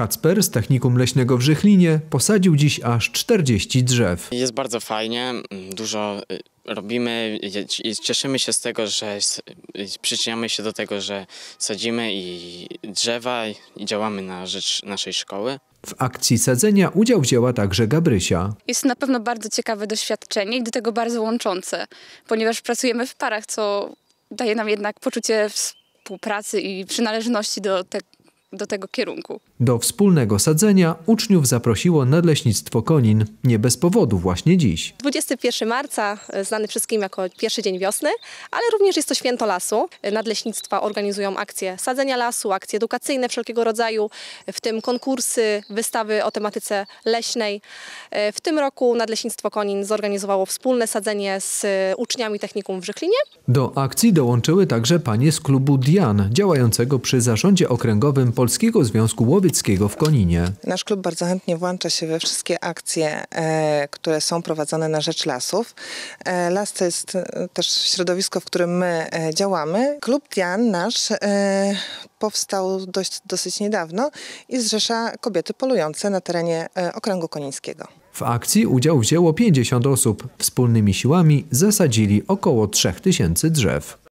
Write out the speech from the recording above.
Kacper z Technikum Leśnego w Żychlinie posadził dziś aż 40 drzew. Jest bardzo fajnie, dużo y, robimy i- cieszymy się z tego, że y, przyczyniamy się do tego, że sadzimy i drzewa i działamy na rzecz naszej szkoły. W akcji sadzenia udział wzięła także Gabrysia. Jest to na pewno bardzo ciekawe doświadczenie i do tego bardzo łączące, ponieważ pracujemy w parach, co daje nam jednak poczucie współpracy i przynależności do, te, do tego kierunku. Do wspólnego sadzenia uczniów zaprosiło Nadleśnictwo Konin. Nie bez powodu właśnie dziś. 21 marca, e, znany wszystkim jako pierwszy dzień wiosny, ale również jest to święto lasu. E, Nadleśnictwa organizują akcje sadzenia lasu, akcje edukacyjne wszelkiego rodzaju, w tym konkursy, wystawy o tematyce leśnej. E, W tym roku Nadleśnictwo Konin zorganizowało wspólne sadzenie z e, uczniami technikum w Żychlinie. Do akcji dołączyły także panie z klubu Dian, działającego przy zarządzie okręgowym Polskiego Związku Łowieckiego w Koninie. Nasz klub bardzo chętnie włącza się we wszystkie akcje, e, które są prowadzone na rzecz lasów. E, las to jest e, też środowisko, w którym my działamy. Klub Dian nasz powstał dość, dosyć niedawno i zrzesza kobiety polujące na terenie okręgu konińskiego. W akcji udział wzięło 50 osób. Wspólnymi siłami zasadzili około 3000 drzew.